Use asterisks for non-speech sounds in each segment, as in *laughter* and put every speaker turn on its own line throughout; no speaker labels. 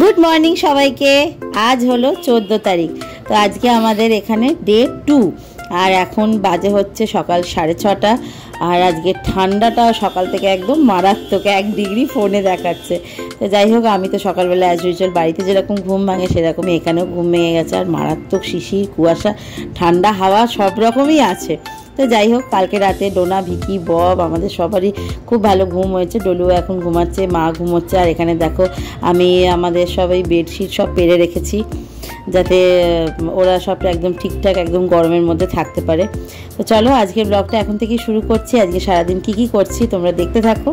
Good morning সবাইকে। আজ হলো চোদ্দ তারিখ। তো আজকে আমাদের এখানে ডে টু আর এখন বাজে হচ্ছে সকাল সাড়ে ছটা। আর আজকে ঠান্ডাটা সকাল থেকে একদম মারাত্মক, এক ডিগ্রি ফোনে দেখাচ্ছে। তো যাই হোক, আমি তো সকালবেলা অ্যাজ ইউজুয়াল বাড়িতে যেরকম ঘুম ভাঙে সেরকমই এখানেও ঘুম ভেঙে গেছে। আর মারাত্মক শিশির, কুয়াশা, ঠান্ডা হাওয়া সব রকমই আছে। তো যাই হোক, কালকে রাতে ডোনা, ভিকি, বব আমাদের সবারই খুব ভালো ঘুম হয়েছে। ডলু এখন ঘুমাচ্ছে, মা ঘুমোচ্ছে। আর এখানে দেখো, আমি আমাদের সবাই বেডশিট সব পেরে রেখেছি। যাতে ওরা সব একদম ঠিকঠাক, একদম গরমের মধ্যে থাকতে পারে। তো চলো, আজকের ব্লগটা এখন থেকেই শুরু করছি। আজকে সারাদিন কি কি করছি তোমরা দেখতে থাকো।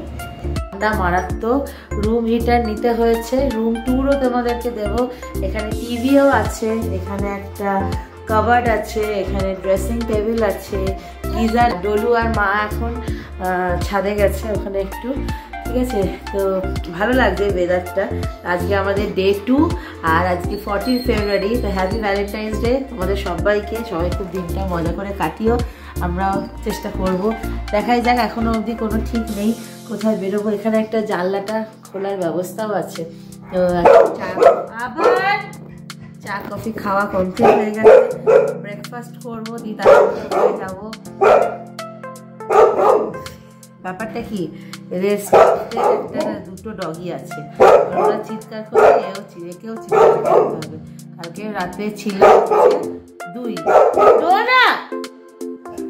মারাত্মক রুম হিটার নিতে হয়েছে। রুম ট্যুরও তোমাদেরকে দেব। এখানে টিভিও আছে, এখানে একটা কাবার্ড আছে, এখানে ড্রেসিং টেবিল আছে, গিজার, ডলু আর মা এখন ছাদে গেছে, ওখানে একটু ঠিক আছে? তো ভালো লাগছে ওয়েদারটা আজকে আমাদের ডে টু আর আজকে ফর্টিন ফেব্রুয়ারি তো হ্যাপি ভ্যালেন্টাইন্স ডে আমাদের সবাইকে। সবাই খুব দিনটা মজা করে কাটিও, আমরাও চেষ্টা করব। দেখাই যাক, এখনও অবধি কোনো ঠিক নেই। কোথায় বেরোবো? এখানে একটা জানলাটা খোলার ব্যবস্থাও আছে। তো আবার চা, কফি খাওয়া কমপ্লিট হয়ে গেছে। ব্রেকফাস্ট করব দিয়ে যাব। ব্যাপারটা কি? এদের একটা দুটো ডগি আছে। ওরা চিৎকার করে এও একেও চিৎকার কালকে রাতে ছিল দুই। না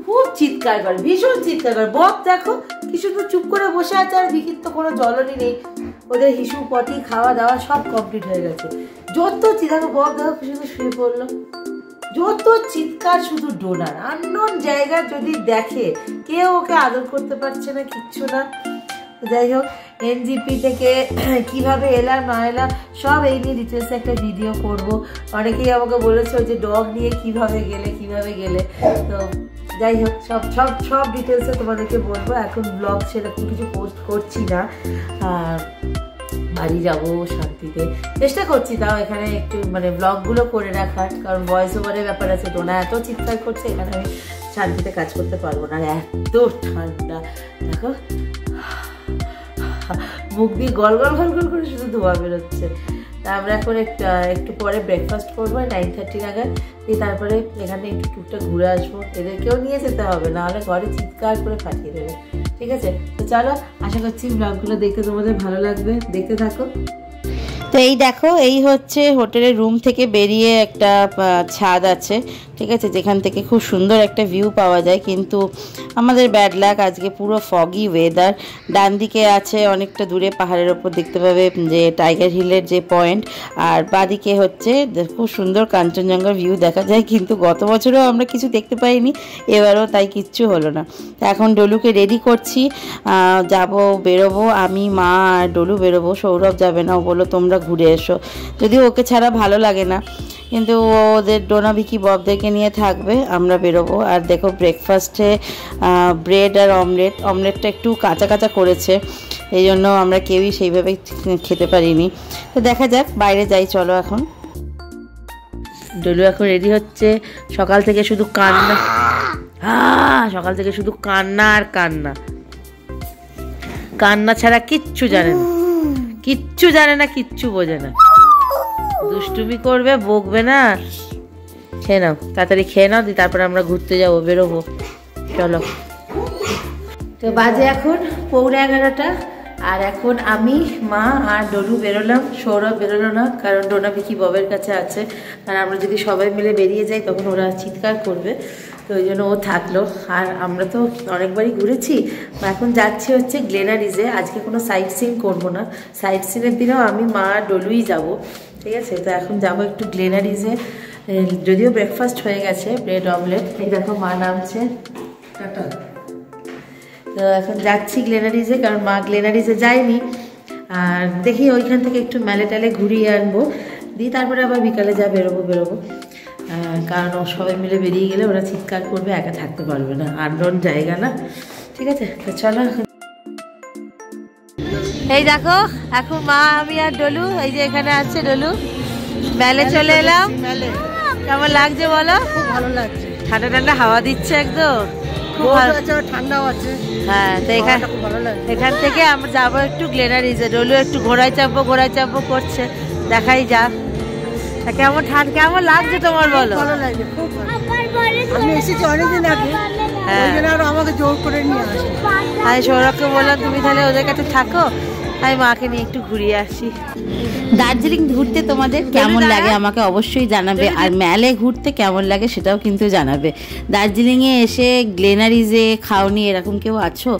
খুব চিৎকার করে, ভীষণ চিৎকার করে। বক, দেখো, কি শুধু চুপ করে বসে আছে আর বিকির তো কোনো জ্বলনই নেই। ওদের হিসু পটি খাওয়া দাওয়া সব কমপ্লিট হয়ে গেছে। যত চিৎকার, বক, দেখো শুধু শুয়ে পড়ল। যত চিৎকার শুধু ডোনার আননোন জায়গা যদি দেখে, কেউ ওকে আদর করতে পারছে না, কিচ্ছু না। যাই হোক এনজিপি থেকে *clears throat* কীভাবে এলাম, না এলাম, সব এই নিয়ে ডিটেলসে একটা ভিডিও করব। অনেকেই আমাকে বলেছে যে ডগ নিয়ে কীভাবে গেলে কীভাবে গেলে। তো যাই হোক, সব সব সব ডিটেলসে তোমাদেরকে বলব। এখন ব্লগ সেরকম কিছু পোস্ট করছি না। আর বাড়ি যাব শান্তিতে। চেষ্টা করছি তাও এখানে একটু মানে ব্লগগুলো করে রাখার, কারণ ভয়েস ওভারের ব্যাপার আছে। ডোনা এত চিৎকার করছে, এখানে আমি শান্তিতে কাজ করতে পারব না। এত ঠান্ডা, দেখো। মুখ দিয়ে গল গল গল গল করে শুধু ধোয়া বেরোচ্ছে। তা আমরা এখন একটু পরে ব্রেকফাস্ট করব নাইন থার্টি নাগাদ। দিয়ে তারপরে এখানে একটু টুকটা ঘুরে আসব। এদেরকেও নিয়ে যেতে হবে, নাহলে ঘরে চিৎকার করে পাঠিয়ে দেবে। ঠিক আছে? তো চলো আশা করছি ব্লগগুলো দেখতে তোমাদের ভালো লাগবে। দেখতে থাকো। তো এই দেখো, এই হচ্ছে হোটেলের রুম থেকে বেরিয়ে একটা ছাদ আছে, ঠিক আছে? যেখান থেকে খুব সুন্দর একটা ভিউ পাওয়া যায়। কিন্তু আমাদের ব্যাড লাক আজকে পুরো ফগি ওয়েদার ডান দিকে আছে অনেকটা দূরে পাহাড়ের ওপর দেখতে পাবে যে টাইগার হিলের যে পয়েন্ট আর বাদিকে হচ্ছে খুব সুন্দর কাঞ্চনজঙ্ঘার ভিউ দেখা যায়। কিন্তু গত বছরও আমরা কিছু দেখতে পাইনি, এবারও তাই কিচ্ছু হলো না। এখন ডলুকে রেডি করছি যাব, বেরোবো। আমি, মা আর ডলু বেরোবো, সৌরভ যাবে না। ও বলল, তোমরা ঘুরে এসো। যদিও ওকে ছাড়া ভালো লাগে না, কিন্তু ওদের ডোনা বিকি ববদেরকে নিয়ে থাকবে, আমরা বেরোবো। আর দেখো ব্রেকফাস্টে ব্রেড আর অমলেট অমলেটটা একটু কাঁচা কাঁচা করেছে, এই জন্য আমরা কেউই সেইভাবে খেতে পারিনি। তো দেখা যাক, বাইরে যাই, চলো এখন। ডলু এখন রেডি হচ্ছে, সকাল থেকে শুধু কান্না। সকাল থেকে শুধু কান্না আর কান্না। কান্না ছাড়া কিচ্ছু জানেন কিচ্ছু জানে না, কিচ্ছু বোঝে না। দুষ্টুমি করবে, বকবে না। খেয়ে নাও, তাড়াতাড়ি খেয়ে নাও, দিয়ে তারপরে আমরা ঘুরতে যাব, বেরোবো। চলো। তো বাজে এখন পৌনে এগারোটা, আর এখন আমি, মা আর ডলু বেরোলাম। সৌরভ বেরোলো না, কারণ ডোনা বিকি ববের কাছে আছে। আর আমরা যদি সবাই মিলে বেরিয়ে যাই, তখন ওরা চিৎকার করবে। তো ওই জন্য ও থাকল। আর আমরা তো অনেকবারই ঘুরেছি এখন যাচ্ছি হচ্ছে গ্লেনারিজে। আজকে কোনো সাইট সিন করব না। সাইট সিনের দিনেও আমি মা ডলুই যাব ঠিক আছে? তো এখন যাব একটু গ্লেনারিজে। যদিও ব্রেকফাস্ট হয়ে গেছে ব্রেড অমলেট এই দেখো মা নামছে। তো এখন যাচ্ছি গ্লেনারিজে কারণ মা গ্লেনারিজে যায়নি। আর দেখি ওইখান থেকে একটু মেলে টেলে ঘুরিয়ে আনব। দিয়ে তারপরে আবার বিকালে যা বেরোবো বেরোবো। কারণ সবাই মিলে বেরিয়ে গেলে ওরা চিৎকার করবে একা থাকতে পারবে না। আর আননোন জায়গা না। ঠিক আছে? তো চলো। এই দেখো এখন মা আমি আর ডলু এই যে এখানে আছে ডলু। মেলে চলে এলাম। কেমন লাগছে বলো?
খুব ভালো লাগছে।
ঠান্ডা ঠান্ডা হাওয়া দিচ্ছে একদম। খুব
ঠান্ডাও আছে।
হ্যাঁ তো এখানে এখান থেকে আমরা যাব একটু গ্লেনারিজে ডলু একটু ঘোড়ায় চাপবো ঘোড়ায় চাপবো করছে। দেখাই যাক। কেমন ঠান্ডা কেমন লাগছে তোমার বলো?
ভালো লাগে খুব আমি এসেছি অনেকদিন আগে। আমাকে জোর করে নিয়ে আসে।
আমি সৌরভকে বললাম তুমি তাহলে ওদের কাছে থাকো। আমি মাকে নিয়ে একটু ঘুরিয়ে আসি। দার্জিলিং ঘুরতে তোমাদের কেমন লাগে আমাকে অবশ্যই জানাবে। আর ম্যালে ঘুরতে কেমন লাগে সেটাও কিন্তু জানাবে। দার্জিলিংয়ে এসে গ্লেনারিজে খাওনি এরকম কেউ আছো?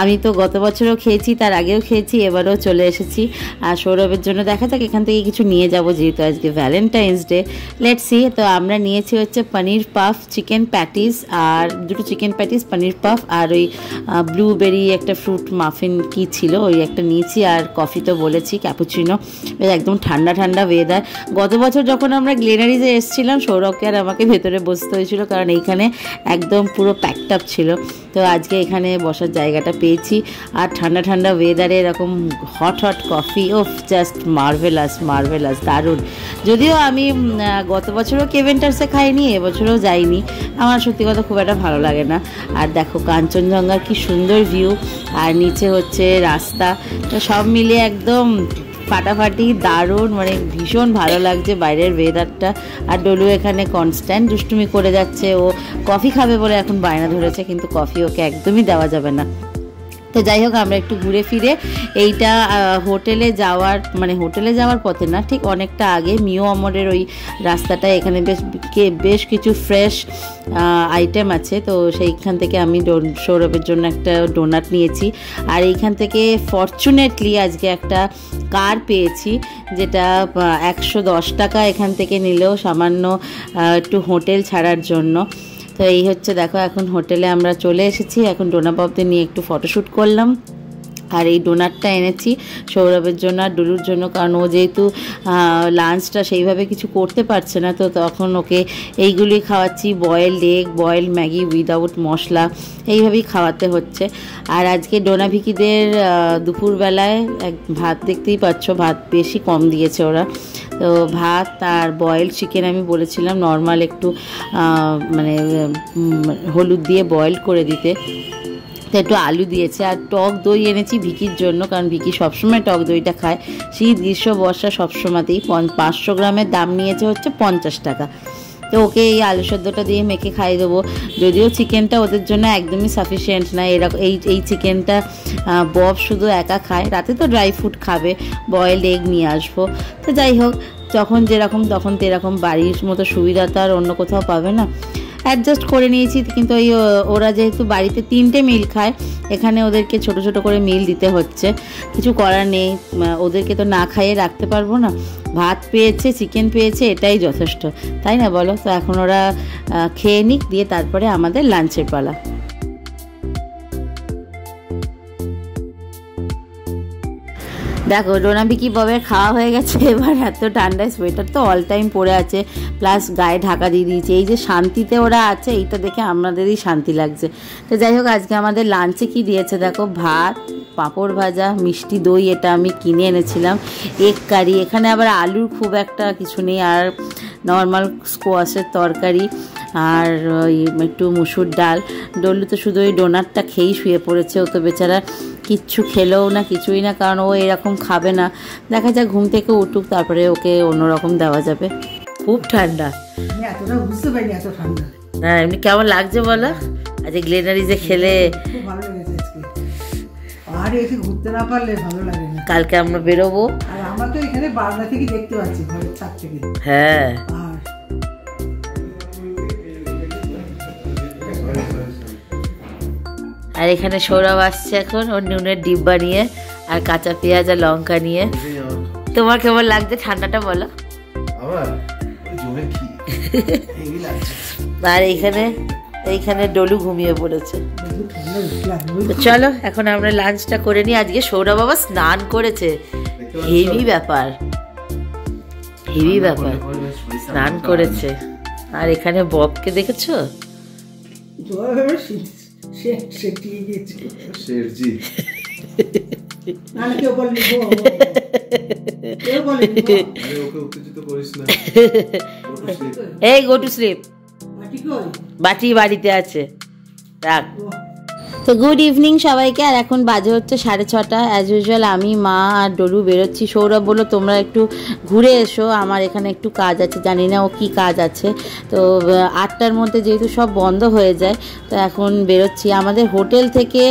আমি তো গত বছরও খেয়েছি, তার আগেও খেয়েছি, এবারও চলে এসেছি। আর সৌরভের জন্য দেখা যাক, এখান থেকে কিছু নিয়ে যাব যেহেতু আজকে ভ্যালেন্টাইন্স ডে লেট সি তো আমরা নিয়েছি হচ্ছে পনির পাফ চিকেন প্যাটিস আর দুটো চিকেন প্যাটিস পনির পাফ, আর ওই ব্লুবেরি একটা ফ্রুট মাফিন কি ছিল, ওই একটা নিয়েছি, আর কফি তো বলেছি ক্যাপুচিনো একদম ঠান্ডা ঠান্ডা ওয়েদার গত বছর যখন আমরা গ্লেনারিজে এসেছিলাম সৌরভকে আর আমাকে ভেতরে বসতে হয়েছিল, কারণ এইখানে একদম পুরো প্যাকড আপ ছিল। তো আজকে এখানে বসার জায়গাটা পেয়েছি। আর ঠান্ডা ঠান্ডা ওয়েদারে এরকম হট হট কফি ও জাস্ট মার্ভেলাস মার্ভেলাস দারুণ। যদিও আমি গত বছরও কেভেন্টার্সে খাইনি, এবছরও যাইনি। আমার সত্যি কথা খুব একটা ভালো লাগে না। আর দেখো, কাঞ্চনজঙ্ঘার কি সুন্দর ভিউ আর নিচে হচ্ছে রাস্তা। তো সব মিলিয়ে একদম ফাটাফাটি, দারুণ মানে ভীষণ ভালো লাগছে বাইরের ওয়েদারটা আর ডলু এখানে কনস্ট্যান্ট দুষ্টুমি করে যাচ্ছে। ও কফি খাবে বলে এখন বায়না ধরেছে, কিন্তু কফি ওকে একদমই দেওয়া যাবে না। তো যাই হোক, আমরা একটু ঘুরে ফিরে এইটা হোটেলে যাওয়ার মানে হোটেলে যাওয়ার পথে না, ঠিক অনেকটা আগে মিও অমরের ওই রাস্তাটা, এখানে বেশ বেশ কিছু ফ্রেশ আইটেম আছে। তো সেইখান থেকে আমি সৌরভের জন্য একটা ডোনাট নিয়েছি। আর এইখান থেকে ফর্চুনেটলি আজকে একটা কার পেয়েছি, যেটা একশো দশ টাকা এখান থেকে নিলেও সামান্য একটু হোটেল ছাড়ার জন্য। তো এই হচ্ছে দেখো এখন হোটেলে আমরা চলে এসেছি। এখন ডোনাবাবদের নিয়ে একটু ফটোশ্যুট করলাম। আর এই ডোনারটা এনেছি সৌরভের জন্য আর ডুলুর জন্য কারণ ও যেহেতু লাঞ্চটা সেইভাবে কিছু করতে পারছে না তো তখন ওকে এইগুলি খাওয়াচ্ছি। Boiled egg boiled Maggi without masala এইভাবেই খাওয়াতে হচ্ছে। আর আজকে ডোনাভিকিদের আহ, দুপুরবেলায় এক ভাত দেখতেই পাচ্ছ ভাত বেশি কম দিয়েছে ওরা। তো ভাত আর বয়েল চিকেন আমি বলেছিলাম নর্মাল একটু মানে হলুদ দিয়ে বয়েল করে দিতে। তো একটু আলু দিয়েছে আর টক দই এনেছি ভিকির জন্য, কারণ ভিকি সবসময় টক দইটা খায়। শীত গ্রীষ্ম বর্ষা সবসময়তেই পাঁচশো গ্রামের দাম নিয়েছে হচ্ছে পঞ্চাশ টাকা। তো ওকে এই আলু সেদ্ধটা দিয়ে মেখে খাইয়ে দেবো। যদিও চিকেনটা ওদের জন্য একদমই সাফিসিয়েন্ট না। এরকম এই এই চিকেনটা বব শুধু একা খায়। রাতে তো ড্রাই ফ্রুট খাবে। বয়েল এগ নিয়ে আসব। তো যাই হোক, যখন যেরকম, তখন তেরকম বাড়ির মতো সুবিধা তো আর অন্য কোথাও পাবে না। অ্যাডজাস্ট করে নিয়েছি, কিন্তু এই ওরা যেহেতু বাড়িতে তিনটে মিল খায়, এখানে ওদেরকে ছোট ছোট করে মিল দিতে হচ্ছে। কিছু করার নেই ওদেরকে তো না খাইয়ে রাখতে পারব না। ভাত পেয়েছে চিকেন পেয়েছে, এটাই যথেষ্ট। তাই না বলো? তো এখন ওরা খেয়ে নিক, দিয়ে তারপরে আমাদের লাঞ্চের পালা। দেখো ডোনাবিকি ববের খাওয়া হয়ে গেছে, এবার এত ঠান্ডায় সোয়েটার তো অল টাইম পরে আছে প্লাস গায়ে ঢাকা দিয়ে দিয়েছে। এই যে শান্তিতে ওরা আছে, এইটা দেখে আমাদেরই শান্তি লাগছে। তো যাই হোক, আজকে আমাদের লাঞ্চে কি দিয়েছে দেখো? ভাত, পাঁপড় ভাজা, মিষ্টি দই, এটা আমি কিনে এনেছিলাম। এগ কারি, এখানে আবার আলুর খুব একটা কিছু নেই, আর নর্মাল স্কোয়াশের তরকারি, আর একটু মুসুর ডাল। ডল্লু তো শুধু ওই ডোনারটা খেয়েই শুয়ে পড়েছে, ও তো বেচারা কিচ্ছু খেলেও না কিছুই না কারণ ও এরকম খাবে না। দেখা যাক ঘুম থেকে উঠুক তারপরে ওকে অন্যরকম দেওয়া যাবে। খুব ঠান্ডা।
আমি এতটা বুঝতে পারিনি এত ঠান্ডা।
না এমনি কেমন লাগছে বলো? আজ গ্লেনারিজে খেলে।
ভালো লেগেছে আজকে। আর এসে ঘুরতে না পারলে ভালো লাগে না।
কালকে আমরা বেরোবো।
আর আমরা তো এখানে থেকে দেখতে পাচ্ছি ঘরের ছাদ থেকে।
হ্যাঁ।
আর
এখানে সৌরভ আসছে এখন ওর নুনের ডিব্বা নিয়ে আর কাঁচা পেঁয়াজ আর লঙ্কা নিয়ে। তোমার কেমন লাগছে ঠান্ডাটা বলো? আর এইখানে এইখানে ডলু ঘুমিয়ে পড়েছে। চলো এখন আমরা লাঞ্চটা করে নিই। আজকে সৌরভ বাবা স্নান করেছে। হেভি ব্যাপার। হেভি ব্যাপার। স্নান করেছে। আর এখানে ববকে দেখেছ?
শেরজি।
এই গো টু স্লিপ।
বাটি
বাড়িতে আছে। রাখ। তো গুড ইভিনিং সবাইকে, আর এখন বাজে হচ্ছে সাড়ে ছটা। অ্যাজ ইউজুয়াল আমি, মা আর ডলু বেরোচ্ছি। সৌরভ বলল, তোমরা একটু ঘুরে এসো, আমার এখানে একটু কাজ আছে, জানি না ও কী কাজ আছে। তো আটটার মধ্যে যেহেতু সব বন্ধ হয়ে যায়, তো এখন বেরোচ্ছি। আমাদের হোটেল থেকে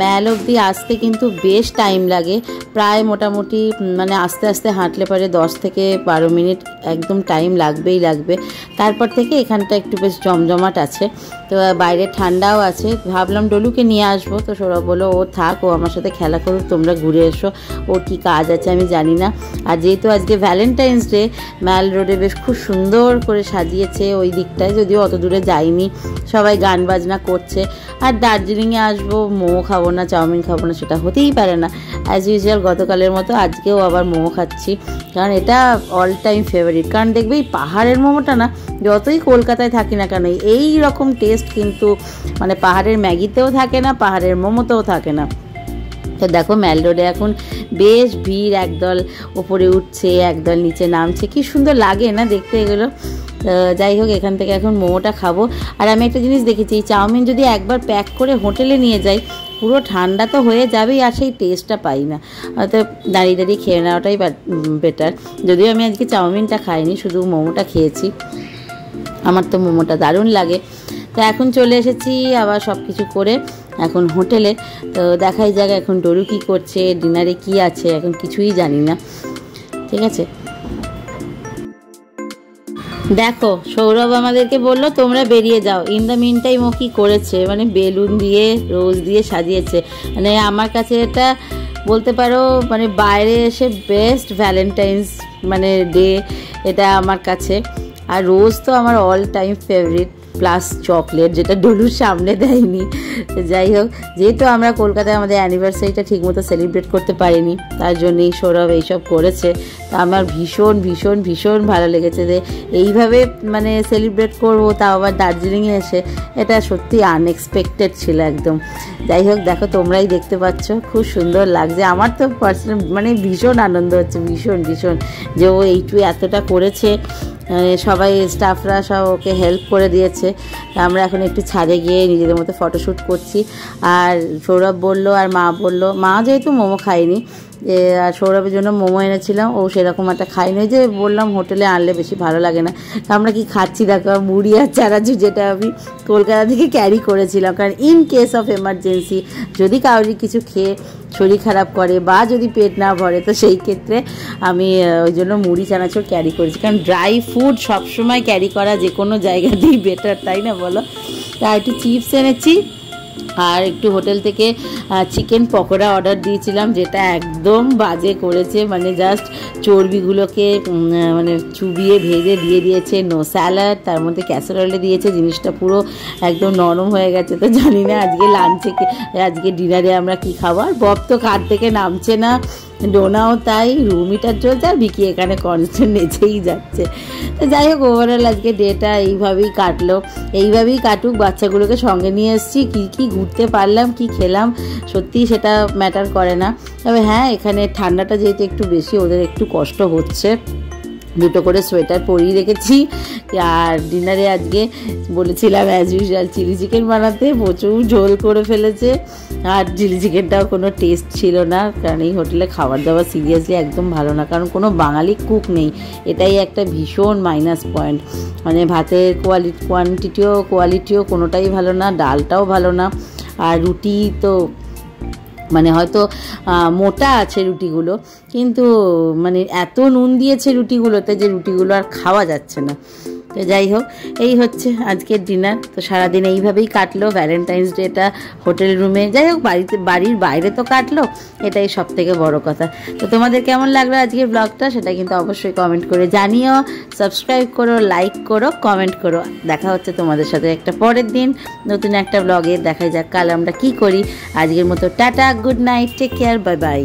ম্যাল অবধি আসতে কিন্তু বেশ টাইম লাগে। প্রায় মোটামুটি মানে আস্তে আস্তে হাঁটলে পারে দশ থেকে বারো মিনিট, একদম টাইম লাগবেই লাগবে। তারপর থেকে এখানটা একটু বেশ জমজমাট আছে। তো, বাইরে ঠান্ডাও আছে। ভাবলাম ডলুকে নিয়ে আসব। তো সৌরভ বলল, ও থাক, ও আমার সাথে খেলা করুক, তোমরা ঘুরে এসো। ওর কী কাজ আছে আমি জানি না। আর যেহেতু আজকে ভ্যালেন্টাইন্স ডে ম্যাল রোডে বেশ খুব সুন্দর করে সাজিয়েছে ওই দিকটায়, যদিও অত দূরে যাইনি সবাই গান বাজনা করছে। আর দার্জিলিংয়ে আসব, মোমো খাব না, চাউমিন খাব না, সেটা হতেই পারে না। অ্যাজ ইউজুয়াল গতকালের মতো আজকেও আবার মোমো খাচ্ছি। কারণ এটা অল টাইম ফেভারিট কারণ দেখবে, এই পাহাড়ের মোমোটা না, যতই কলকাতায় থাকি না কেন, এই রকম টেস্ট কিন্তু মানে পাহাড়ের ম্যাগিতেও থাকে না, পাহাড়ের মোমোতেও থাকে না। তো দেখো ম্যাল রোডে এখন বেশ ভিড়, একদল ওপরে উঠছে, একদল নিচে নামছে। কি সুন্দর লাগে না দেখতে এগুলো। যাই হোক, এখান থেকে এখন মোমোটা খাব। আর আমি একটা জিনিস দেখেছি এই চাউমিন যদি একবার প্যাক করে হোটেলে নিয়ে যাই, পুরো ঠান্ডা তো হয়ে যাবেই, আর সেই টেস্টটা পাই না। হয়তো দাঁড়িয়ে দাঁড়িয়ে খেয়ে নেওয়াটাই বেটার যদিও আমি আজকে চাউমিনটা খাইনি, শুধু মোমোটা খেয়েছি। আমার তো মোমোটা দারুণ লাগে। তো এখন চলে এসেছি আবার সব কিছু করে এখন হোটেলে। তো দেখাই যাক এখন ডরু কী করছে, ডিনারে কি আছে, এখন কিছুই জানি না। ঠিক আছে? দেখো, সৌরভ আমাদেরকে বলল, তোমরা বেরিয়ে যাও। ইন দ্য মিন টাইম ও কি করেছে? মানে বেলুন দিয়ে, রোজ দিয়ে সাজিয়েছে। মানে আমার কাছে এটা বলতে পারো মানে বাইরে এসে বেস্ট ভ্যালেন্টাইন্স মানে ডে এটা আমার কাছে। আর রোজ তো আমার all time favourite plus chocolate যেটা ডলুর সামনে দেয়নি। যাই হোক, যেহেতু আমরা কলকাতায় আমাদের অ্যানিভার্সারিটা ঠিকমতো সেলিব্রেট করতে পারিনি, তার জন্যই সৌরভ এইসব করেছে। তা আমার ভীষণ ভীষণ ভীষণ ভালো লেগেছে যে এইভাবে মানে সেলিব্রেট করব, তাও আবার দার্জিলিংয়ে এসে। এটা সত্যি আনএক্সপেক্টেড ছিল একদম। যাই হোক, দেখো তোমরাই দেখতে পাচ্ছ, খুব সুন্দর লাগছে। আমার তো পার্সোনাল মানে ভীষণ আনন্দ হচ্ছে, ভীষণ ভীষণ যে ও এইটু এতটা করেছে। সবাই স্টাফরা সব ওকে হেল্প করে দিয়েছে। আমরা এখন একটু ছাদে গিয়ে নিজেদের মতো ফটোশ্যুট করছি। আর সৌরভ বলল আর মা বলল, মা যেহেতু মোমো খায়নি যে সৌরভের জন্য মোমো এনেছিলাম। ও সেরকম একটা খাইনি ওই যে বললাম, হোটেলে আনলে বেশি ভালো লাগে না। আমরা কি খাচ্ছি? দেখো মুড়ি আর চানাচুর যেটা আমি কলকাতা থেকে ক্যারি করেছিলাম। কারণ ইন কেস অফ এমার্জেন্সি যদি কাউরি কিছু খেয়ে শরীর খারাপ করে বা যদি পেট না ভরে, তো সেই ক্ষেত্রে আমি ওই জন্য মুড়ি, চানাচুর ক্যারি করেছি। কারণ ড্রাই ফুড সবসময় ক্যারি করা যে কোনো জায়গাতেই বেটার তাই না বলো? তা একটু চিপস এনেছি। আর একটু হোটেল থেকে চিকেন পকোড়া অর্ডার দিয়েছিলাম, যেটা একদম বাজে করেছে মানে জাস্ট চর্বিগুলোকে মানে চুবিয়ে ভেজে দিয়ে দিয়েছে নো স্যালাড তার মধ্যে ক্যাসারলে দিয়েছে, জিনিসটা পুরো একদম নরম হয়ে গেছে, তো জানি না আজকে লাঞ্চে আজকে ডিনারে আমরা কি খাবার বব তো কার থেকে নামছে না। ডোনাও তাই রুমিটার চলছে আর বিকি এখানে কনস্ট্যান্ট নেচেই যাচ্ছে। তো যাই হোক ওভারঅল আজকে ডেটা এইভাবেই কাটলো। এইভাবেই কাটুক, বাচ্চাগুলোকে সঙ্গে নিয়ে এসেছি। কী কী ঘুরতে পারলাম, কি খেলাম, সত্যিই সেটা ম্যাটার করে না। তবে হ্যাঁ এখানে ঠান্ডাটা যেহেতু একটু বেশি, ওদের একটু কষ্ট হচ্ছে। দুটো করে সোয়েটার পরিয়ে রেখেছি। আর ডিনারে আজকে বলেছিলাম অ্যাজ ইউজুয়াল চিলি চিকেন বানাতে, প্রচুর ঝোল করে ফেলেছে। আর চিলি চিকেনটাও কোনো টেস্ট ছিল না, কারণ এই হোটেলে খাবার দাবার সিরিয়াসলি একদম ভালো না, কারণ কোনো বাঙালি কুক নেই। এটাই একটা ভীষণ মাইনাস পয়েন্ট মানে ভাতের কোয়ালিটি কোয়ান্টিটিও কোয়ালিটিও কোনোটাই ভালো না, ডালটাও ভালো না। আর রুটি তো মানে হয়তো মোটা আছে রুটিগুলো, কিন্তু মানে এত নুন দিয়েছে রুটিগুলোতে যে রুটিগুলো আর খাওয়া যাচ্ছে না। তো যাই হোক, এই হচ্ছে আজকের ডিনার তো সারাদিন এইভাবেই কাটলো ভ্যালেন্টাইন্স ডেটা হোটেল রুমে যাই হোক, বাড়িতে, বাড়ির বাইরে তো কাটলো, এটাই সব থেকে বড় কথা। তো তোমাদের কেমন লাগল আজকের ব্লগটা সেটা কিন্তু অবশ্যই কমেন্ট করে জানিও। সাবস্ক্রাইব করো লাইক করো কমেন্ট করো। দেখা হচ্ছে তোমাদের সাথে একটা পরের দিন। নতুন একটা ব্লগে দেখা যাক কাল আমরা কি করি। আজকের মতো tata good night take care bye bye